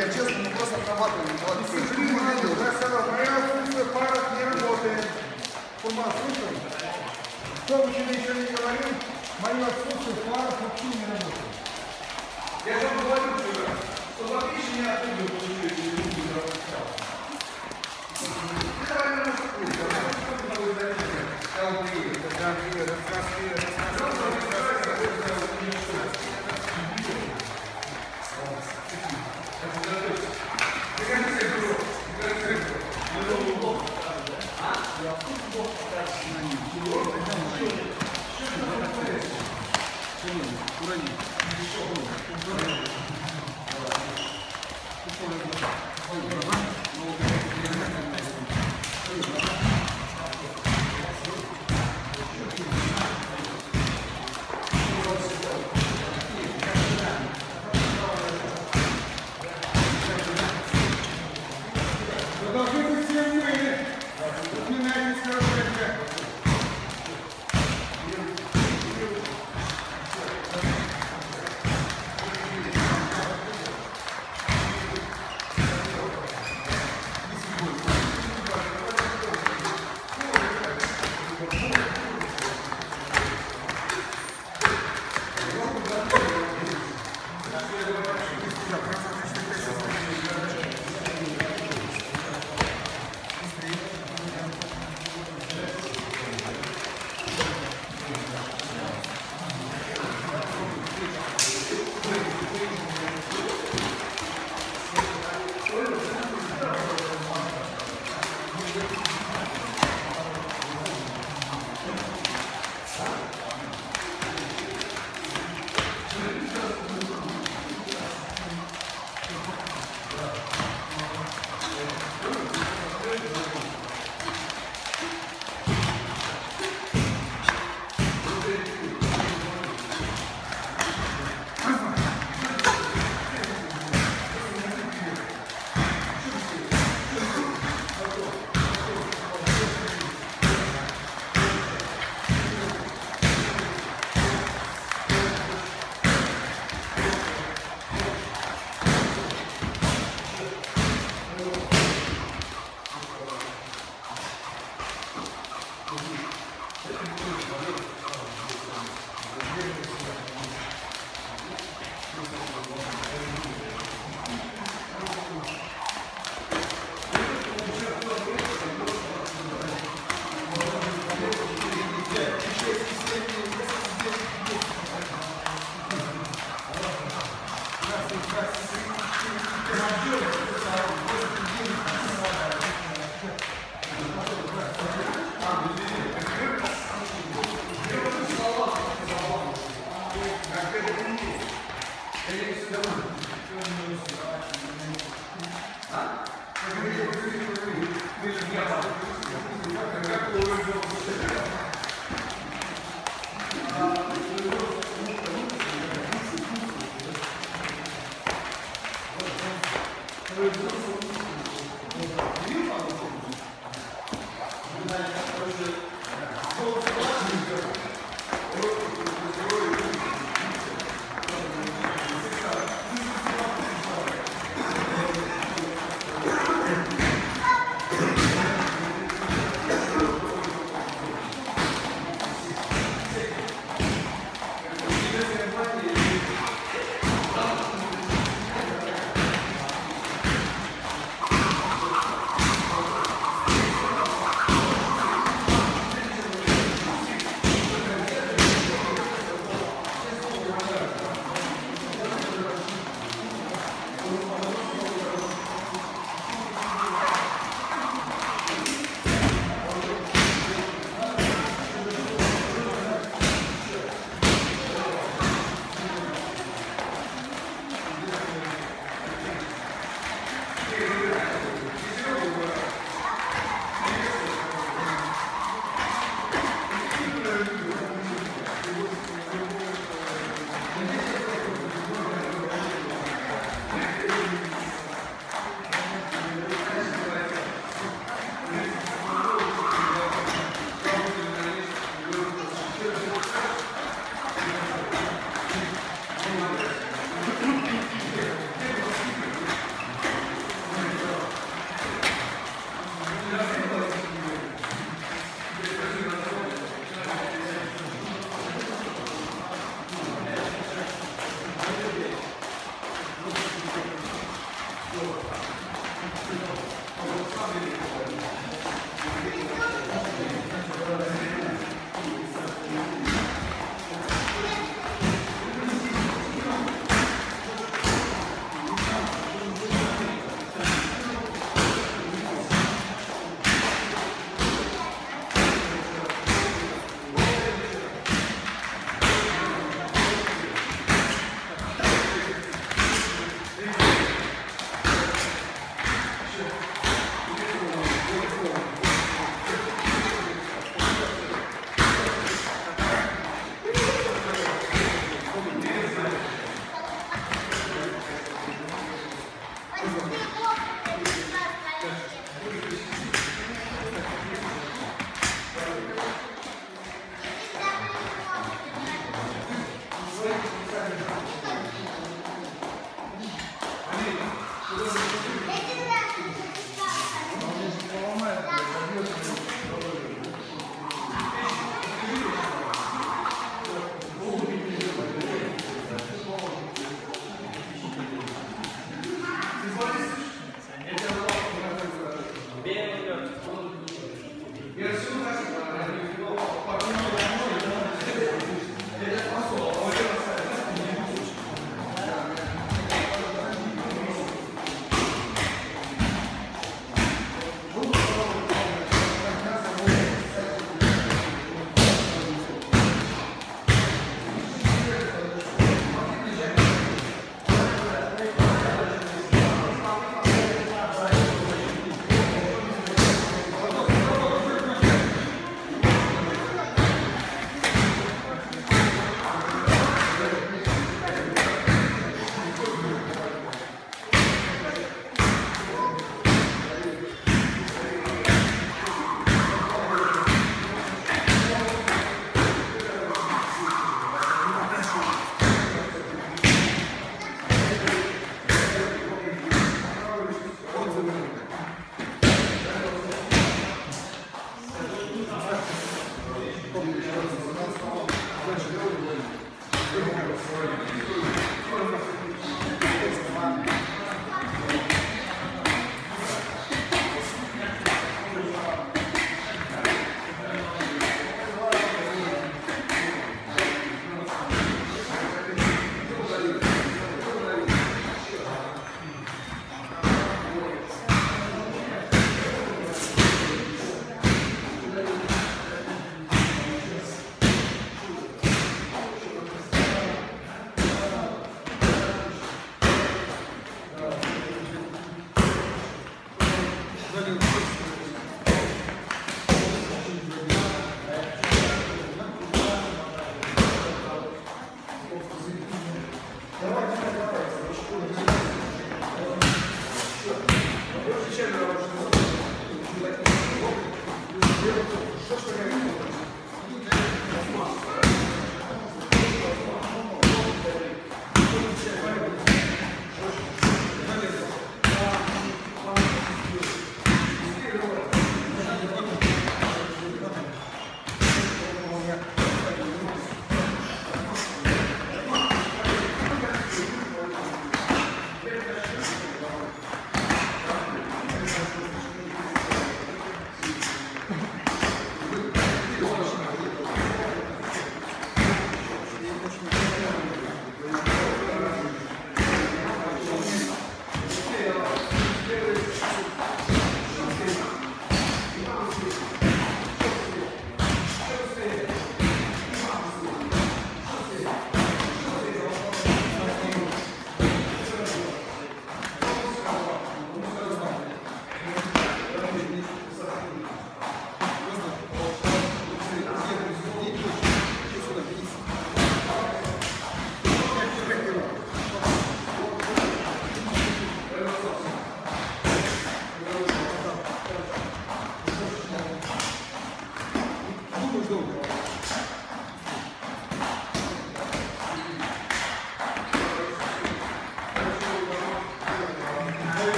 Я честно, мы просто отрабатываем. К сожалению, моя функция парах не работает. С ума слышал? Кто бы тебе еще не говорил, мое отсутствие парах вообще не работает. Я же говорю что вообще не оттуда получили. Это правильно, что ты, когда ты рассказываешь, Спасибо.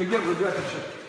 Should give the.